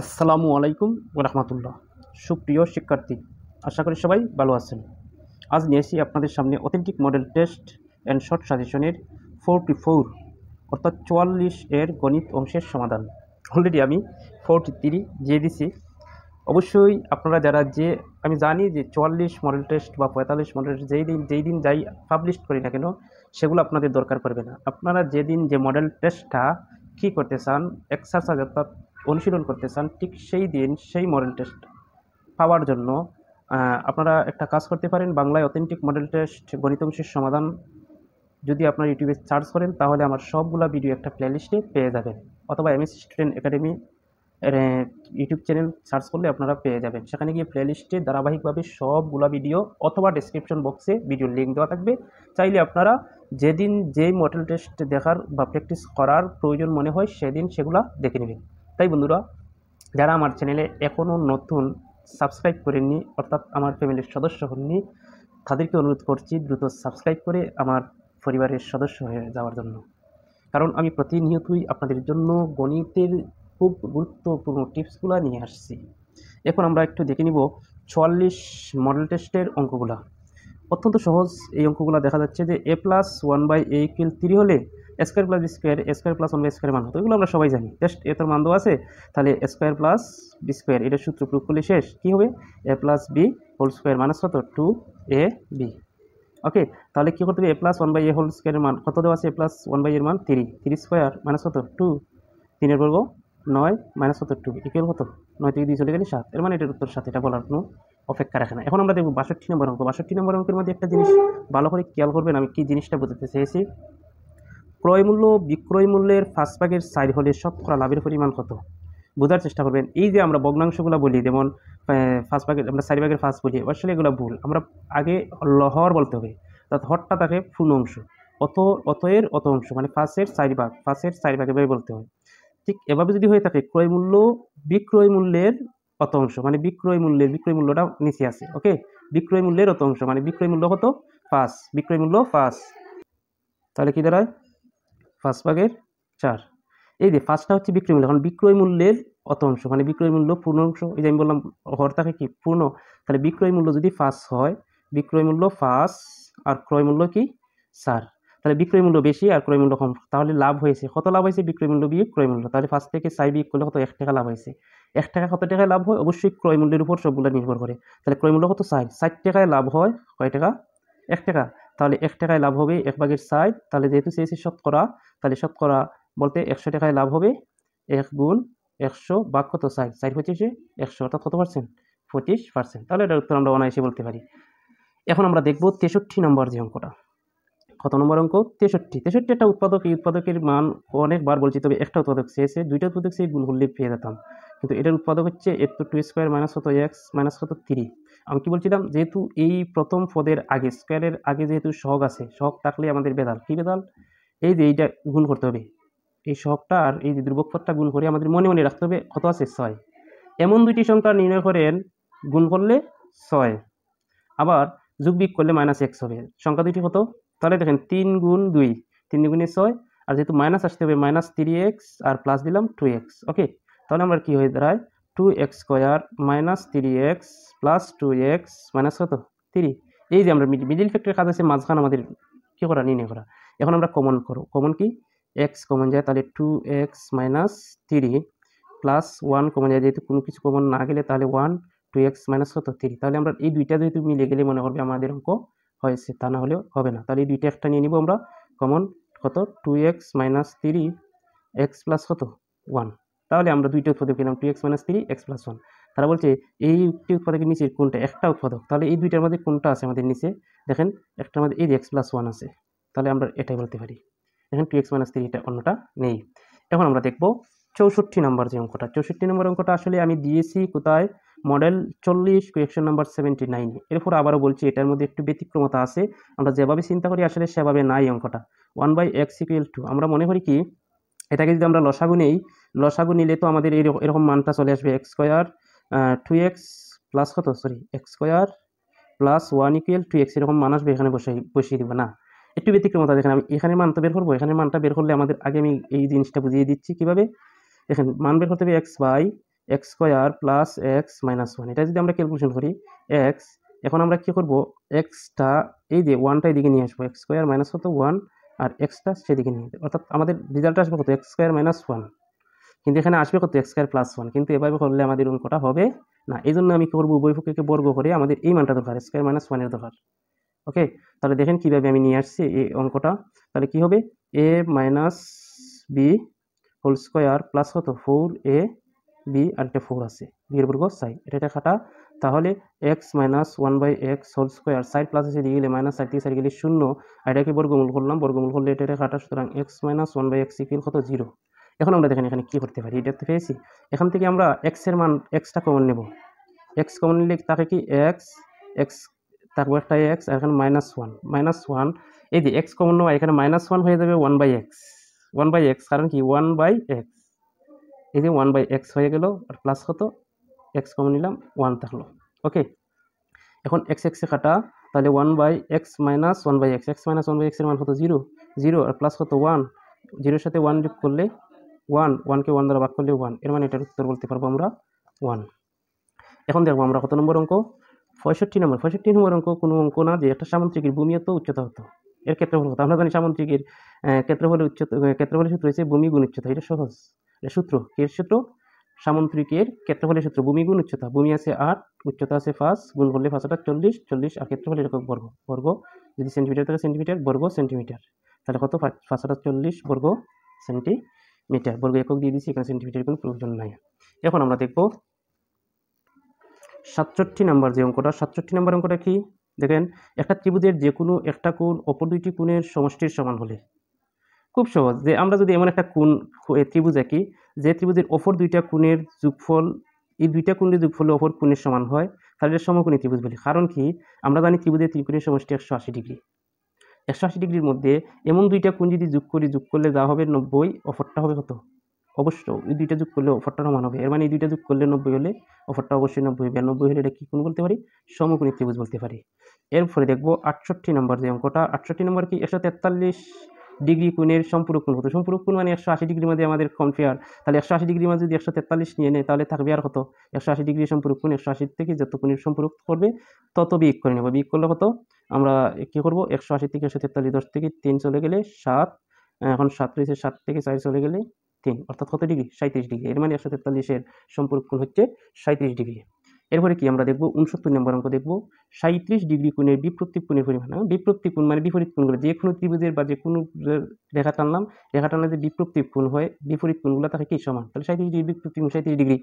আসসালামু আলাইকুম রহমতুল্লাহ সুপ্রিয় শিক্ষার্থী, আশা করি সবাই ভালো আছেন। আজ নিয়ে এসেছি আপনাদের সামনে authentic model test and short সাজেশনের ফোরটি ফোর অর্থাৎ চুয়াল্লিশ এর গণিত অংশের সমাধান। অলরেডি আমি ফোরটি থ্রি দিয়ে দিছি। অবশ্যই আপনারা যারা যে, আমি জানি যে চুয়াল্লিশ মডেল টেস্ট বা পঁয়তাল্লিশ মডেল টেস্ট যেই দিন যেই দিন যাই পাবলিশ করি না কেন, সেগুলো আপনাদের দরকার পড়বে না। আপনারা যেদিন যে মডেল টেস্টটা কী করতে চান এক্সারসাইজ অর্থাৎ অনুশীলন করতে চান, ঠিক সেই দিন সেই মডেল টেস্ট পাওয়ার জন্য আপনারা একটা কাজ করতে পারেন। বাংলায় অথেন্টিক মডেল টেস্ট গণিত অংশের সমাধান যদি আপনার ইউটিউবে সার্চ করেন, তাহলে আমার সবগুলা ভিডিও একটা প্লেলিস্টে পেয়ে যাবেন। অথবা MS student academy YouTube channel search করলে আপনারা পেয়ে যাবেন। সেখানে গিয়ে প্লেলিস্টে ধারাবাহিকভাবে সবগুলা ভিডিও অথবা ডেসক্রিপশন বক্সে ভিডিওর লিঙ্ক দেওয়া থাকবে। চাইলে আপনারা যেদিন যেই মডেল টেস্ট দেখার বা প্র্যাকটিস করার প্রয়োজন মনে হয়, সেদিন সেগুলো দেখে নেবেন। তাই বন্ধুরা, যারা আমার চ্যানেলে এখনও নতুন সাবস্ক্রাইব করেননি, অর্থাৎ আমার ফ্যামিলির সদস্য হননি, তাদেরকে অনুরোধ করছি দ্রুত সাবস্ক্রাইব করে আমার পরিবারের সদস্য হয়ে যাওয়ার জন্য। কারণ আমি প্রতিনিয়তই আপনাদের জন্য গণিতের খুব গুরুত্বপূর্ণ টিপসগুলো নিয়ে আসছি। এখন আমরা একটু দেখে নিব চুয়াল্লিশ মডেল টেস্টের অঙ্কগুলা। অত্যন্ত সহজ এই অঙ্কগুলো দেখা যাচ্ছে যে A plus one by A equal three হলে square plus square square plus one by square মান হতো এগুলো আমরা সবাই জানি। জাস্ট এ তোর মান দেওয়া আছে, তাহলে স্কোয়ার প্লাস বি স্কোয়ার, এটা সূত্র প্রয়োগ করলে শেষ। কী হবে? A plus B whole square minus কত? টু এ বি ওকে তাহলে কী করতে হবে? A plus one by A whole স্কোয়ারের মান, কত দেওয়া আছে? এ প্লাস ওয়ান বাই এর মান থ্রি থ্রি স্কোয়ার মাইনাস কত? টু তিনের বর্গ নয় মাইনাস কত? টু ইকুয়াল কত? নয় থেকে দুই চলে গেলে সাত। এর মানে এটার উত্তর সাত, এটা বলার কোনো অপেক্ষা রাখে না। এখন আমরা দেখব বাষট্টি নম্বর অঙ্ক। বাষট্টি নম্বর অঙ্কের মধ্যে একটা জিনিস ভালো করে খেয়াল করবেন। আমি কি জিনিসটা বোঝাতে চেয়েছি? ক্রয় মূল্য, বিক্রয় মূল্যের ফার্স্ট ভাগের সাইড হলে শতকরা লাভের পরিমাণ কত? বোঝার চেষ্টা করবেন। এই যে আমরা ভগ্নাংশগুলো বলি, যেমন ফার্স্ট ভাগের আমরা চারি ভাগের ফার্স্ট বলি আসলে এগুলো ভুল। আমরা আগে লহর বলতে হবে, অর্থাৎ হরটা থাকে পূর্ণ অংশ। অত, অতএর অত অংশ মানে ফার্স্টের চারি ভাগ ফার্স্টের চারি ভাগ এভাবে বলতে হয়। ঠিক এভাবে যদি হয়ে থাকে, ক্রয় মূল্য, বিক্রয় মূল্যের অত অংশ মানে বিক্রয় মূল্যের, বিক্রয় মূল্যটা নিচে আছে, ওকে? বিক্রয় মূল্যের অত অংশ মানে বিক্রয় মূল্য কত? পাঁচ, বিক্রয় মূল্য পাঁচ। তাহলে কী দাঁড়ায়? পাঁচ ভাগের চার। এই যে ফার্স্টটা হচ্ছে বিক্রয় মূল্য। এখন বিক্রয় মূল্যের অত অংশ? মানে বিক্রয় মূল্য পূর্ণ অংশ, এই যে আমি বললাম, হর থাকে কি? পূর্ণ। তাহলে বিক্রয় মূল্য যদি পাঁচ হয়, বিক্রয় মূল্য পাঁচ আর ক্রয় মূল্য কি? চার। তাহলে বিক্রয় মূল্য বেশি আর ক্রয় মূল্য কম। তাহলে লাভ হয়েছে। কত লাভ হয়েছে বিক্রয় মূল্য বিয়োগ ক্রয় মূল্য? তাহলে ফার্স্ট থেকে চাই বিয়োগ করলে কত? এক টাকা লাভ হয়েছে। এক টাকা কত টাকায় লাভ হয়? অবশ্যই ক্রয় মূল্যের উপর সবগুলো নির্ভর করে। তাহলে ক্রয় মূল্য কত? ষাট ষাট টাকায় লাভ হয় কয় টাকা? এক টাকা। তাহলে এক টাকায় লাভ হবে এক ভাগের ষাট তাহলে যেহেতু চেয়েছি শতকরা তাহলে শতকরা বলতে একশো টাকায় লাভ হবে। এক গুণ একশো ভাগ কত? ষাট। ষাট পঁচিশে একশো, অর্থাৎ কত পার্সেন্ট পঁচিশ পার্সেন্ট তাহলে এটার উত্তর আমরা অনায়াসে বলতে পারি। এখন আমরা দেখব তেষট্টি নম্বর যে অঙ্কটা। কত নম্বর অঙ্ক? তেষট্টি। তেষট্টি একটা উৎপাদক, এই উৎপাদকের মান অনেকবার বলছি, তবে একটা উৎপাদক চেয়েছে, দুইটা উৎপাদক সেই গুণ করলে পেয়ে যেতাম। কিন্তু এটার উৎপাদক হচ্ছে এর তো টু স্কোয়ার মাইনাস কত? এক্স মাইনাস কত? থ্রি আমি কি বলছিলাম? যেহেতু এই প্রথম পদের আগে স্কোয়ারের আগে যেহেতু সহগ আছে, সহগ থাকলে আমাদের বেদাল। কী বেদাল? এই যে এইটা গুণ করতে হবে। এই সহগটা আর এই যে পদটা গুণ করে আমাদের মনে মনে রাখতে হবে কত আছে ছয়। এমন দুইটি সংখ্যা নির্ণয় করেন, গুণ করলে ছয়। আবার যোগ বিক করলে মাইনাস এক্স হবে। সংখ্যা দুইটি কত? তাহলে দেখেন তিন গুণ দুই, তিন গুণে ছয়। আর যেহেতু মাইনাস আসতে হবে মাইনাস থ্রি এক্স আর প্লাস দিলাম টু এক্স ওকে তাহলে আমরা কী হয়ে দাঁড়ায় two X square minus three X plus two X minus কত? থ্রি এই যে আমরা মিডিল ফ্যাক্টরের কাজ আছে, মাঝখানে আমাদের কী করা, নির্ণয় করা। এখন আমরা কমন করো কমন কি? এক্স কমন যায়, তাহলে two X minus three plus one common যায়। যেহেতু কোনো কিছু কমন না গেলে তাহলে ওয়ান টু এক্স মাইনাস কত? থ্রি তাহলে আমরা এই দুইটা যেহেতু মিলে গেলে মনে করবে আমাদের অঙ্ক হয়েছে, তা না হলেও হবে না। তাহলে এই দুইটা একটা নিয়ে নিব আমরা। কমন কত? Two X minus three X plus কত? ওয়ান তাহলে আমরা দুইটা উৎপাদক পেলাম two X minus three X plus one তারা বলছে, এই একটি উৎপাদকের নিচে কোনটা? একটা উৎপাদক। তাহলে এই দুইটার মধ্যে কোনটা আছে আমাদের নিচে? দেখেন, একটার মধ্যে এই যে এক্স প্লাস ওয়ান আছে। তাহলে আমরা এটাই বলতে পারি। এখন টু এক্স মাইনাস থ্রি এটা অন্যটা নেই। এখন আমরা দেখব চৌষট্টি নম্বর যে অঙ্কটা। চৌষট্টি নম্বর অঙ্কটা আসলে আমি দিয়েছি কোথায়? মডেল চল্লিশ কোয়েকশন নাম্বার সেভেন্টি নাইন এরপর আবারও বলছি, এটার মধ্যে একটু ব্যতিক্রমতা আছে। আমরা যেভাবে চিন্তা করি, আসলে সেভাবে নাই অঙ্কটা। One by X equal two আমরা মনে করি কি, এটাকে যদি আমরা লসাগু নেই, লসাগু নিলে তো আমাদের এরকম এরকম মানটা চলে আসবে X square two X plus কত? Sorry X square plus one equal two X এরকম মান আসবে এখানে বসে, বসিয়ে দিব। না একটু ব্যতিক্রমতা দেখেন আমি এখানে মানটা বের করব এখানে মানটা বের করলে আমাদের আগে আমি এই জিনিসটা বুঝিয়ে দিচ্ছি কীভাবে। দেখেন, মান বের করতে হবে X by X square plus X minus one এটা যদি আমরা ক্যালকুলেশন করি এক্স এখন আমরা কী করব? এক্সটা এই যে ওয়ানটা এদিকে নিয়ে আসব এক্স স্কোয়ার মাইনাস কত? ওয়ান আর এক্সটা সেদিকে নিয়ে অর্থাৎ আমাদের রেজাল্ট আসবে কত? এক্স স্কোয়ার মাইনাস ওয়ান কিন্তু এখানে আসবে কত? এক্স স্কোয়ার প্লাস ওয়ান কিন্তু এভাবে করলে আমাদের অঙ্কটা হবে না। এই জন্য আমি কী করব? উভয় পক্ষকে বর্গ করে আমাদের এই মানটা দরকার স্কোয়ার মাইনাস ওয়ানের দরকার। ওকে? তাহলে দেখেন কীভাবে আমি নিয়ে আসছি এই অঙ্কটা। তাহলে কী হবে? A minus B whole square plus কত? ফোর এ বি আর একটা ফোর আছে। বিয়ের বর্গ সাই এটা একটা খাটা তাহলে X minus one by X whole square side plus এসে দিয়ে গেলে মাইনাস সাইড থেকে সাইড গেলে শূন্য। এটাকে বর্গমূল করলাম। বর্গমূল করলে এটা একটা খাটা সুতরাং X minus one by X equal কত? জিরো এখন আমরা দেখেন এখানে কী করতে পারি? এটা তো পেয়েছি? এখান থেকে আমরা এক্সের মান এক্সটা কমন নেব। এক্স কমন নিলে তাকে কি? এক্স এক্স থাকব একটা এক্স আর এখানে মাইনাস ওয়ান মাইনাস ওয়ান এই যে এক্স কমন নেওয়া, এখানে মাইনাস ওয়ান হয়ে যাবে one by X one by X কারণ কি? ওয়ান বাই এক্স এই যে ওয়ান বাই এক্স হয়ে গেল, আর প্লাস কত? এক্স কমন নিলাম ওয়ান থাকল ওকে এখন এক্স এক্সে কাটা, তাহলে one by X minus one by X X minus one by এক্সের মান কত? জিরো জিরো আর প্লাস কত? ওয়ান জিরোর সাথে ওয়ান যোগ করলে ওয়ান ওয়ানকে ওয়ান দ্বারা ভাগ করলে ওয়ানের মানে এটার উত্তর বলতে পারব আমরা ওয়ান এখন দেখব আমরা কত নম্বর অঙ্ক? পঁয়ষট্টি নম্বর পঁয়ষট্টি নম্বর অঙ্ক কোনো অঙ্ক না যে একটা সামুদ্রিকের ভূমি হতো উচ্চতা হতো। এর ক্ষেত্রফল হতো আমরা জানি সামন্ত্রিকের ক্ষেত্রফলের উচ্চতা ক্ষেত্রফলের সূত্র হচ্ছে ভূমি গুণ উচ্চতা। এটা সহজ। এটা সূত্র। এর সূত্র? সামন্ত্রিকের ক্ষেত্রফলের সূত্র, ভূমি গুণ উচ্চতা। ভূমি আছে আট, উচ্চতা আছে পাঁচ, গুণ করলে পাঁচটা চল্লিশ চল্লিশ আর ক্ষেত্রফল এরকম বর্গ। বর্গ, যদি সেন্টিমিটার থাকে সেন্টিমিটার বর্গ সেন্টিমিটার তাহলে কত? পাঁচটা চল্লিশ, বর্গ সেন্টিমিটার বর্গ একক দিয়ে দিচ্ছি এখানে সেন্টিমিটার কোনো প্রয়োজন নাই। এখন আমরা দেখব সাতষট্টি নাম্বার যে অঙ্কটা, সাতষট্টি নাম্বার অঙ্কটা কি? দেখেন, একটা ত্রিভুজের যে কোনো একটা কোণ অপর দুইটি কোণের সমষ্টির সমান হলে। খুব সহজ, যে আমরা যদি এমন একটা কোণ ত্রিভুজ আঁকি, যে ত্রিভুজের অপর দুইটা কোণের যোগফল, এই দুইটা কোণের যোগফল অপর কোণের সমান হয়, তাহলে সমকোণী ত্রিভুজ বলি। কারণ কি? আমরা জানি ত্রিভুজের ত্রিকোণের সমষ্টি একশো আশি ডিগ্রি। একশো আশি ডিগ্রির মধ্যে এমন দুইটা কোণ যদি যোগ করি, যোগ করলে যা হবে নব্বই অফারটা হবে কত? অবশ্য এই দুইটা যোগ করলে অফারটা সমান হবে। এর মানে এই দুইটা যোগ করলে নব্বই হলে অফারটা অবশ্যই নব্বই হবে। আর নব্বই হলে এটা কী কোন বলতে পারি? সমকোণী ত্রিভুজ বলতে পারি। এরপরে দেখব আটষট্টি নম্বর যে অঙ্কটা। আটষট্টি নম্বর কি? একশো তেতাল্লিশ ডিগ্রি কোণের সম্পূরক কোণ হতো। সম্পূরক কোণ মানে একশো আশি ডিগ্রির মধ্যে আমাদের কম্পেয়ার তাহলে একশো আশি ডিগ্রির মধ্যে যদি একশো তেতাল্লিশ নিয়ে নেয়, তাহলে থাকবে আর কত? একশো আশি ডিগ্রি সম্পূরক কোণ, একশো আশি থেকে যত কোণের সম্পূরক করবে, তত বিয়োগ করে নেব। বিয়োগ করলে হতো আমরা কী করব? একশো আশি থেকে একশো তেতাল্লিশ, দশ থেকে তিন চলে গেলে সাত। এখন সাত রয়েছে, সাত থেকে চার চলে গেলে তিন, অর্থাৎ কত ডিগ্রি? সাঁত্রিশ ডিগ্রি। এর মানে একশো তেতাল্লিশের সম্পূরক কোণ হচ্ছে সাঁত্রিশ ডিগ্রি। এরপরে কি আমরা দেখব? উনসত্তর নম্বর অঙ্ক দেখব। সাঁত্রিশ ডিগ্রি কোণের বিপ্রতীক কোণের পরিমাণ বিপ্রতীক কোণ মানে বিপরীত কোণগুলো, যে কোনো ত্রিভুজের বা যে কোনো রেখা টানলাম, রেখা টানলে যে বিপ্রতীক কোণ হয়, বিপরীত কোণগুলো তাকে কি সমান? তাহলে সাঁত্রিশ ডিগ্রি বিপ্রতীক কোণ সাঁত্রিশ ডিগ্রি।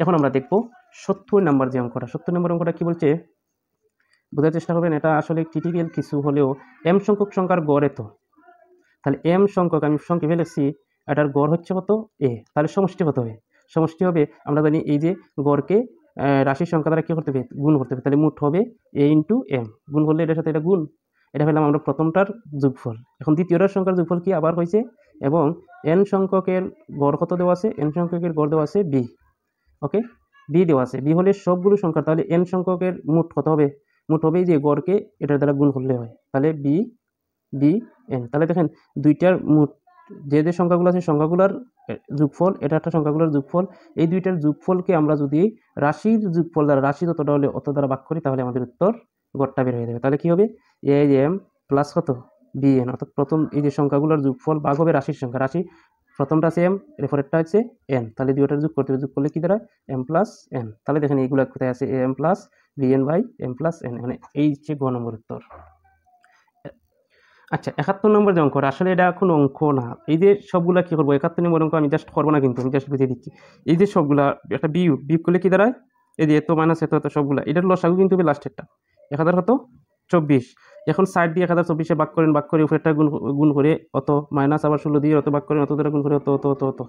এখন আমরা দেখব সত্তর নম্বর যে অঙ্কটা। সত্তর নম্বর অঙ্কটা কি বলছে? বোঝার চেষ্টা করবেন, এটা আসলে ক্রিটিক্যাল কিছু হলেও এম সংখ্যক সংখ্যার গড় এত তাহলে এম সংখ্যক আমি সংখ্যে ফেলেছি এটার গড় হচ্ছে কত এ তাহলে সমষ্টি কত হবে? সমষ্টি হবে, আমরা জানি এই যে গড়কে রাশির সংখ্যা দ্বারা কী করতে হবে? গুণ করতে হবে, তাহলে মুঠ হবে এ ইন্টু এম গুণ করলে এটার সাথে এটা গুণ, এটা পেলাম আমরা প্রথমটার যোগফল। এখন দ্বিতীয়টার সংখ্যার যোগফল কি আবার হয়েছে? এবং এন সংখ্যকের গড় কত দেওয়া আছে? এন সংখ্যকের গড় দেওয়া আছে বি ওকে বি দেওয়া আছে। বি হলে সবগুলো সংখ্যা, তাহলে এন সংখ্যকের মুঠ কত হবে? মুঠ হবে যে গড়কে, এটার দ্বারা গুণ করলে হয়। তাহলে বি বি এন তাহলে দেখেন, দুইটার মুঠ যে যে সংখ্যাগুলো আছে, সংখ্যাগুলোর যোগফল, এটা একটা সংখ্যাগুলোর যোগফল। এই দুইটার যোগফলকে আমরা যদি রাশির যোগফল দ্বারা, রাশি যতটা হলে অত দ্বারা ভাগ করি, তাহলে আমাদের উত্তর গড়টা বের হয়ে যাবে। তাহলে কী হবে? এ এম প্লাস কত? বি এন অর্থাৎ প্রথম এই যে সংখ্যাগুলোর যোগফল ভাগ হবে রাশির সংখ্যা। রাশি প্রথমটা আছে এম এরপরেরটা হচ্ছে এন তাহলে দুইটার যোগ করতে যোগ করলে কী দ্বারা এম প্লাস এন তাহলে দেখেন এইগুলো কোথায় আছে? A M plus B N by M plus N মানে এই হচ্ছে গ নম্বর উত্তর। আচ্ছা একাত্তর নম্বর যে অঙ্ক আসলে এটা এখন অঙ্ক না। এই যে সবগুলা কী করব? একাত্তর নম্বর অঙ্ক আমি জাস্ট করব না কিন্তু, আমি জাস্ট বুঝিয়ে দিচ্ছি। এই যে সবগুলা, একটা বিউ বিউ করলে কী দাঁড়ায়? এই যে এত মাইনাস এত এত সবগুলা, এটার লসাগু কিন্তু লাস্টেরটা এক হাজার কত? চব্বিশ। এখন সাইড দিয়ে এক হাজার চব্বিশে বাক করেন বাক করে উপরেরটা গুণ গুণ করে অত মাইনাস আবার ষোলো দিয়ে অত বাক করেন অত দ্বারা গুণ করে অত অত অত অত।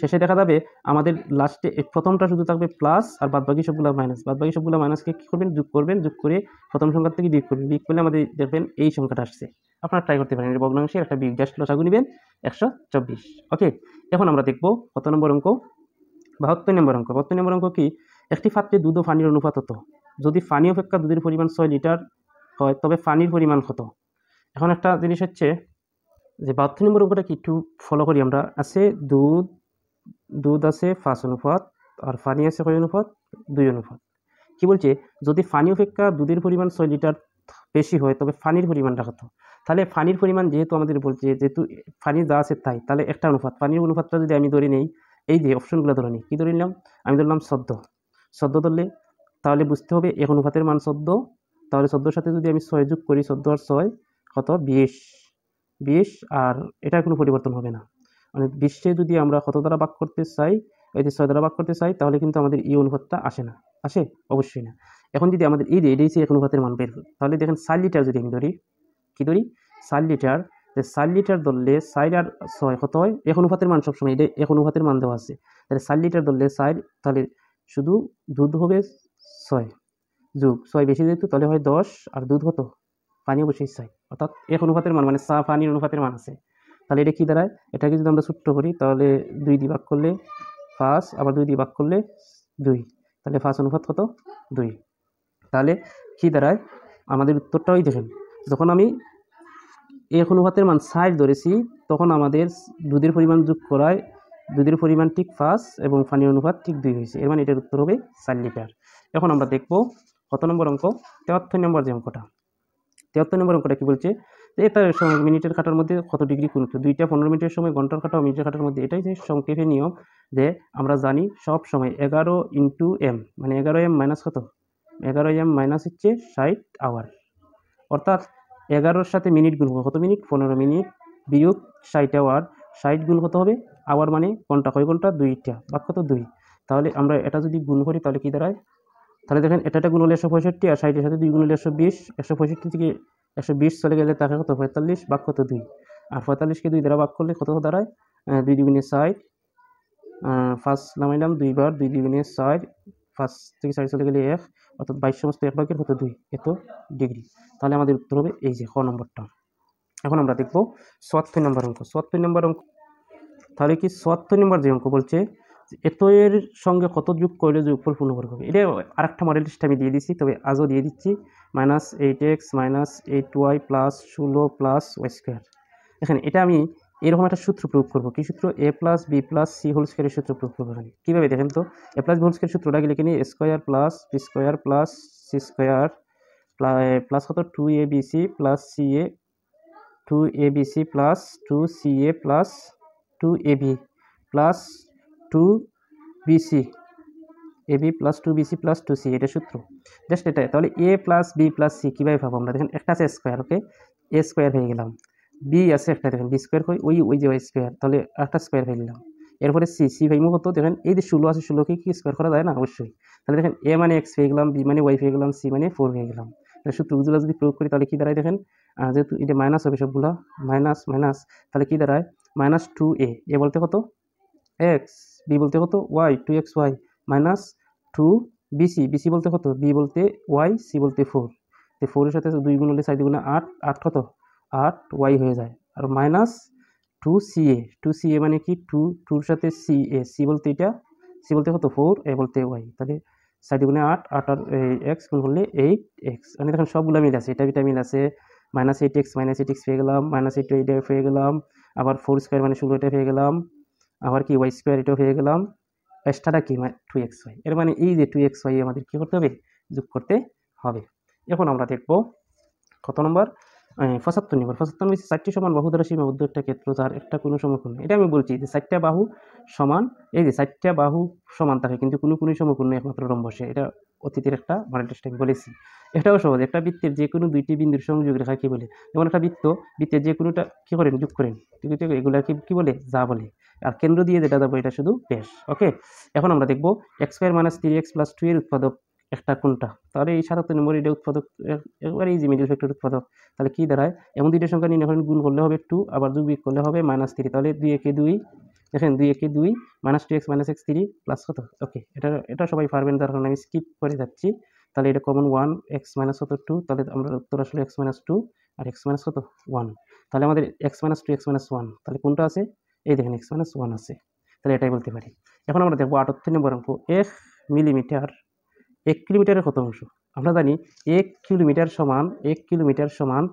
শেষে দেখা যাবে আমাদের লাস্টে প্রথমটা শুধু থাকবে প্লাস আর বাদবাকি সবগুলো মাইনাস বাদবাকি সবগুলো মাইনাসকে কী করবেন? যোগ করবেন। যোগ করে প্রথম সংখ্যা থেকে বিয়োগ করবেন। বিয়োগ করলে আমাদের দেখবেন এই সংখ্যাটা আসছে। আপনারা ট্রাই করতে পারেন। ভগ্নাংশের একটা বিয়োগ জাস্ট লসাগু নেবেন একশো চব্বিশ। ওকে এখন আমরা দেখব কত নম্বর অঙ্ক? বাহাত্তর নম্বর অঙ্ক। বাহাত্তর নম্বর অঙ্ক কি? একটি পাত্রে দুধ ও পানির অনুপাত হতো। যদি পানি অপেক্ষা দুধের পরিমাণ ছয় লিটার হয়, তবে পানির পরিমাণ কত? এখন একটা জিনিস হচ্ছে যে বাহাত্তর নম্বর অঙ্কটা কি একটু ফলো করি আমরা। আছে দুধ দুধ আছে, পাঁচ অনুপাত, আর ফানি আছে কয় অনুপাত? দুই অনুপাত। কি বলছে? যদি ফানি অপেক্ষা দুধের পরিমাণ ছয় লিটার বেশি হয়, তবে ফানির পরিমাণটা কত? তাহলে ফানির পরিমাণ যেহেতু আমাদের বলছে যেহেতু ফানি যা আছে তাই, তাহলে একটা অনুপাত। ফানির অনুপাতটা যদি আমি ধরে নেই, এই যে অপশনগুলো ধরে নিই, কী ধরে নিলাম? আমি ধরলাম সদ্য সদ্য ধরলে তাহলে বুঝতে হবে এক অনুপাতের মান সদ্য তাহলে সদ্যর সাথে যদি আমি ছয় যোগ করি সদ্য আর ছয় কত? বিশ। বিশ, আর এটার কোনো পরিবর্তন হবে না। মানে বিশে যদি আমরা কত দ্বারা ভাগ করতে চাই যে ছয় দ্বারা ভাগ করতে চাই, তাহলে কিন্তু আমাদের এই অনুপাতটা আসে না। আসে? অবশ্যই না। এখন যদি আমাদের এই এটাই এক অনুপাতের মান বের তাহলে দেখেন চার লিটার যদি আমি ধরি, কী ধরি? চার লিটার যে চার লিটার ধরলে চার আর ছয় কত হয়? এক অনুপাতের মান সবসময় এটা এক অনুপাতের মান দেওয়া আছে। তাহলে চার লিটার ধরলে চার, তাহলে শুধু দুধ হবে ছয়। যুগ ছয় বেশি যেহেতু, তাহলে হয় দশ, আর দুধ কত? পানি অবশ্যই ছয়। অর্থাৎ এক অনুপাতের মান মানে চা পানির অনুপাতের মান আছে। তাহলে এটা কী দাঁড়ায়? এটাকে যদি আমরা ছোট্ট করি, তাহলে দুই দিয়ে ভাগ করলে পাঁচ, আবার দুই দিয়ে ভাগ করলে দুই। তাহলে পাঁচ অনুপাত কত? দুই। তাহলে কী দাঁড়ায়? আমাদের উত্তরটাই দেখেন, যখন আমি এক অনুপাতের মান ষাট ধরেছি, তখন আমাদের দুধের পরিমাণ যোগ করায় দুধের পরিমাণ ঠিক পাঁচ এবং পানির অনুপাত ঠিক দুই হয়েছে। এর মানে এটার উত্তর হবে চার লিটার। এখন আমরা দেখব কত নম্বর অঙ্ক? তেহাত্তর নম্বর যে অঙ্কটা তেহাত্তর নম্বর অঙ্কটা কী বলছে? এটা মিনিটের কাটার মধ্যে কত ডিগ্রি কোন দুইটা পনেরো মিনিটের সময় ঘণ্টার ও মিনিটের কাটার মধ্যে এটাই যে সংক্ষেপে নিয়ম যে আমরা জানি সব সময় এগারো ইন্টু এম মানে এগারো এম মাইনাস কত? এগারো এম মাইনাস হচ্ছে ষাট আওয়ার। অর্থাৎ এগারোর সাথে মিনিট গুণ কত মিনিট? পনেরো মিনিট বিয়োগ ষাট আওয়ার। ষাট গুণ কত হবে? আওয়ার মানে ঘণ্টা। কয় ঘণ্টা? দুইটা। বা কত? দুই। তাহলে আমরা এটা যদি গুণ করি তাহলে কী দাঁড়ায়? তাহলে দেখেন এটা গুণ হলে একশো পঁয়ষট্টি আর ষাটের সাথে দুই গুণ হলে একশো বিশ। একশো পঁয়ষট্টি থেকে একশো বিশ চলে গেলে তাকে কত? পঁয়তাল্লিশ, বাক কত? দুই। আর পঁয়তাল্লিশকে দুই দ্বারা বাক করলে কত দাঁড়ায়? দুই দুগুণে ষাট ফার্স্ট নামাইলাম দুইবার দুই দুগুণে ষাট ফার্স্ট থেকে ষাট চলে গেলে এক, অর্থাৎ বাইশ সমস্ত এক ভাগের কত? দুই। এত ডিগ্রি। তাহলে আমাদের উত্তর হবে এই যে খ নম্বরটা। এখন আমরা দেখব চুয়াত্তর নম্বর অঙ্ক। সত্তর নম্বর অঙ্ক তাহলে কি চুয়াত্তর নম্বর যে অঙ্ক বলছে? এত এর সঙ্গে কত যোগ করলে যোগফল পূর্ণবর্গ হবে? এটা আরেকটা মডেল টেস্ট আমি দিয়ে দিচ্ছি তবে আজও দিয়ে দিচ্ছি। Minus eight X minus eight Y plus ষোলো প্লাস ওয়াই স্কোয়ার এখানে এটা আমি এরকম একটা সূত্র প্রয়োগ করব। কি সূত্র? A plus B plus C whole স্কোয়ারের সূত্র প্রয়োগ করব এখানে। কীভাবে? দেখেন তো A plus B whole square সূত্রটা গেলে কিনে square plus B square plus C square plus কত? Two A B C plus C A two A B C plus two C A plus two A B plus two BC A B plus two BC plus two C এটা সূত্র। Just এটাই তাহলে A plus B plus C কীভাবে পাবো আমরা? দেখেন, একটা আছে স্কোয়ার ওকে এ স্কোয়ার হয়ে গেলাম। বি আছে একটা, দেখেন বি স্কোয়ার হয় ওই ওই যে স্কোয়ার তাহলে একটা স্কোয়ার হয়ে গেলাম। এরপরে সি সি ভাইমো হতো দেখেন, এই যে ষোলো আছে ষোলোকে কি স্কোয়ার করা যায় না? অবশ্যই। তাহলে দেখেন এ মানে এক্স হয়ে গেলাম বি মানে ওয়াই হয়ে গেলাম সি মানে ফোর হয়ে গেলাম। তাহলে সূত্রগুলো যদি প্রয়োগ করি, তাহলে কী দাঁড়ায় দেখেন? যেহেতু এটা মাইনাস হবে সবগুলো মাইনাস মাইনাস তাহলে কী দাঁড়ায়? মাইনাস টু এ এ বলতে কত? এক্স বি বলতে কত? Y two X Y minus two BC BC বলতে কত? বি বলতে ওয়াই সি বলতে ফোর তো ফোরের সাথে দুই গুণ হলে চার দুগুণে আট আট কত? আট ওয়াই হয়ে যায়। আর minus two C A two C A মানে কি? টু টুর সাথে সি এ সি বলতে এটা? সি বলতে কত? ফোর এ বলতে ওয়াই তাহলে চার দুগুণে আট আট আর এক্স গুণ করলে এইট এক্স মানে দেখেন সবগুলো মিল আছে। এটা এটা মিল আছে। Minus eight X minus eight X পেয়ে গেলাম। মাইনাস এইট এইট পেয়ে গেলাম। আবার ফোর স্কোয়ার মানে ষোলো এটা পেয়ে গেলাম। আবার কি ওয়াই স্কোয়ার এটাও হয়ে গেলাম। এক্সট্রাটা কি? টু এক্স ওয়াই এর মানে এই যে টু এক্স ওয়াই আমাদের কী করতে হবে? যোগ করতে হবে। এখন আমরা দেখব কত নম্বর? পঁচাত্তর নম্বর। পঁচাত্তর নম্বর চারটি সমান বাহু দ্বারা সীমাবদ্ধ একটা ক্ষেত্র যার একটা কোনো সমকূর্ণ এটা আমি বলছি যে চারটা বাহু সমান, এই যে চারটা বাহু সমান থাকে কিন্তু কোনো কোনো সমকূর্ণ একমাত্র রম্বসে এটা অতীতের একটা মডেল টেস্ট আমি বলেছি। এটাও সহজ। একটা বৃত্তের যে কোনো দুইটি বিন্দুর সংযোগ রেখা কী বলে? যেমন একটা বৃত্ত, বৃত্তের যে কোনোটা কী করেন? যোগ করেন। ঠিক আছে এগুলা কি কী বলে? যা বলে। আর কেন্দ্র দিয়ে যেটা দেবো এটা শুধু বেশ ওকে এখন আমরা দেখব X square minus three X plus two এর উৎপাদক একটা কোনটা? তাহলে এই সাতাত্তর নম্বর এটা উৎপাদক একবারে ইজি মিডিল ফ্যাক্টর উৎপাদক। তাহলে কী দাঁড়ায়? এমন দুইটা সংখ্যা নিয়ে এখন গুণ করলে হবে টু আবার যোগ বিয়োগ করলে হবে মাইনাস থ্রি তাহলে দুই একে দুই, দেখেন দুই একে দুই minus two X minus X three plus কত? ওকে এটা এটা সবাই পারবেন, তার কারণে আমি স্কিপ করে যাচ্ছি। তাহলে এটা কমন ওয়ান এক্স মাইনাস কত? টু তাহলে আমরা উত্তর আসলে এক্স মাইনাস টু আর এক্স মাইনাস কত? ওয়ান তাহলে আমাদের X minus two X minus one তাহলে কোনটা আছে? এই দেখেন এক্স মাইনাস ওয়ান আছে। তাহলে এটাই বলতে পারি। এখন আমরা দেখব আটাত্তর নম্বর অঙ্ক, এক মিলিমিটার এক কিলোমিটারের কত অংশ? আমরা জানি এক কিলোমিটার সমান, এক কিলোমিটার সমান,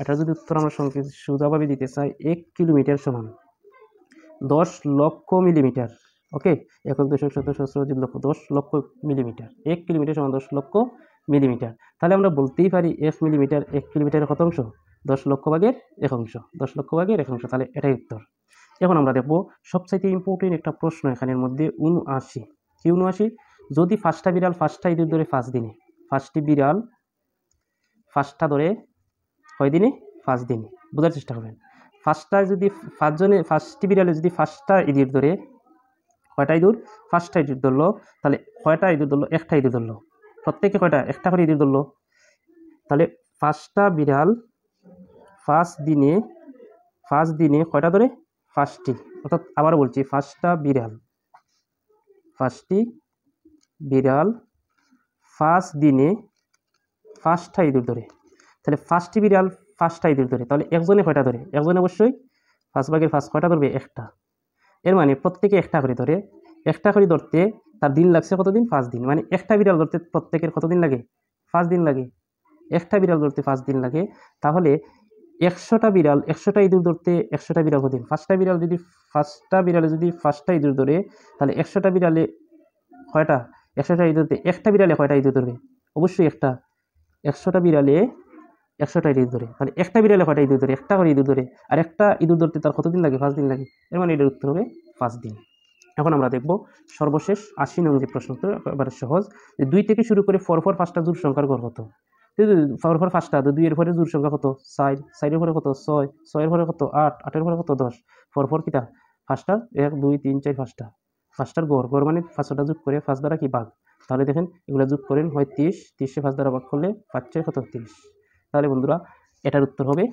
এটা যদি উত্তর আমরা সংকেত সোজাভাবে দিতে চাই, এক কিলোমিটার সমান দশ লক্ষ মিলিমিটার ওকে একক দশক শত সহস্র লক্ষ, দশ লক্ষ মিলিমিটার এক কিলোমিটার সমান দশ লক্ষ মিলিমিটার তাহলে আমরা বলতেই পারি এক মিলিমিটার এক কিলোমিটারের কত অংশ? দশ লক্ষ ভাগের এক অংশ, দশ লক্ষ ভাগের এক অংশ, তাহলে এটাই উত্তর। এখন আমরা দেখব সবচাইতে ইম্পর্টেন্ট একটা প্রশ্ন এখানের মধ্যে উনআশি কি উনআশি যদি ফার্স্টটা বিড়াল ফার্স্টটা ইঁদুর ধরে ফার্স্ট দিনে ফার্স্টটি বিড়াল ফার্স্টটা ধরে কয় দিনে? ফার্স্ট দিনে। বোঝার চেষ্টা করবেন। ফার্স্টটা যদি পাঁচজনে ফার্স্টটি বিড়ালে যদি ফার্স্টটা ইঁদুর ধরে কয়টা ইঁদুর? ফার্স্টটা ইঁদুর ধরলো। তাহলে কয়টা ইঁদুর ধরলো? একটা ইঁদুর ধরলো। প্রত্যেকে কয়টা? একটা করে ইঁদুর ধরলো। তাহলে ফার্স্টটা বিড়াল ফার্স্ট দিনে ফার্স্ট দিনে কয়টা ধরে? ফার্স্টটি অর্থাৎ আবার বলছি ফার্স্টটা বিড়াল। ফার্স্টটি বিড়াল ফার্স্ট দিনে ফার্স্টটা ইঁদুর ধরে। তাহলে ফার্স্টটি বিড়াল ফার্স্টটা ইঁদুর ধরে। তাহলে একজনে কয়টা ধরে? একজনে অবশ্যই ফার্স্ট ভাগের ফার্স্ট কয়টা ধরবে? একটা। এর মানে প্রত্যেকে একটা করে ধরে। একটা করে ধরতে তার দিন লাগছে কতদিন? পাঁচ দিন। মানে একটা বিড়াল ধরতে প্রত্যেকের কতদিন লাগে? পাঁচ দিন লাগে। একটা বিড়াল ধরতে পাঁচ দিন লাগে। তাহলে একশোটা বিড়াল, একশোটা ইঁদুর ধরতে একশোটা বিড়াল কদিন পাঁচটা বিড়াল যদি, পাঁচটা বিড়ালে যদি পাঁচটা ইঁদুর ধরে, তাহলে একশোটা বিড়ালে কয়টা? একশোটা ইঁদুর ধরতে একটা বিড়ালে কয়টা ইঁদুর ধরবে? অবশ্যই একটা। একশোটা বিড়ালে একশোটা ইঁদুর ধরে। তাহলে একটা বিড়ালে কয়টা ইঁদুর ধরে? একটা করে ইঁদুর ধরে। আর একটা ইঁদুর ধরতে তার কতদিন লাগে? পাঁচ দিন লাগে। এর মানে এটার উত্তর হবে পাঁচ দিন। এখন আমরা দেখব সর্বশেষ আশি নং যে প্রশ্ন উত্তর, একেবারে সহজ। যে দুই থেকে শুরু করে ফর পাঁচটা জোর সংখ্যার গড় কত? ফর পরে পাঁচটা, তো দুইয়ের পরে জোর সংখ্যা কত? চার। চারের পরে কত? ছয়। ছয়ের পরে কত? আট। আটের পরে কত? দশ। ফর ফর কিটা? পাঁচটা? এক, দুই, তিন, চার, পাঁচটা। পাঁচটার গড়। গড় মানে পাঁচটা যোগ করে পাঁচ দ্বারা কি ভাগ? তাহলে দেখেন, এগুলো যোগ করেন হয় তিরিশ। তিরিশে পাঁচ দ্বারা ভাগ করলে পাঁচ ছয় কত? তিরিশ। তাহলে বন্ধুরা, এটার উত্তর হবে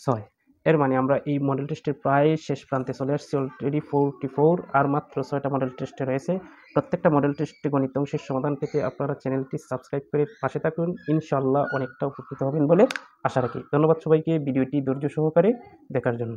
ছয়। এর মানে আমরা এই মডেল টেস্টের প্রায় শেষ প্রান্তে চলে এসেছি অলরেডি ফোরটি ফোর আর মাত্র ছয়টা মডেল টেস্টে রয়েছে। প্রত্যেকটা মডেল টেস্টে গণিত অংশের সমাধান পেতে আপনারা চ্যানেলটি সাবস্ক্রাইব করে পাশে থাকুন। ইনশাল্লাহ অনেকটা উপকৃত হবেন বলে আশা রাখি। ধন্যবাদ সবাইকে। ভিডিওটি ধৈর্য সহকারে দেখার জন্য।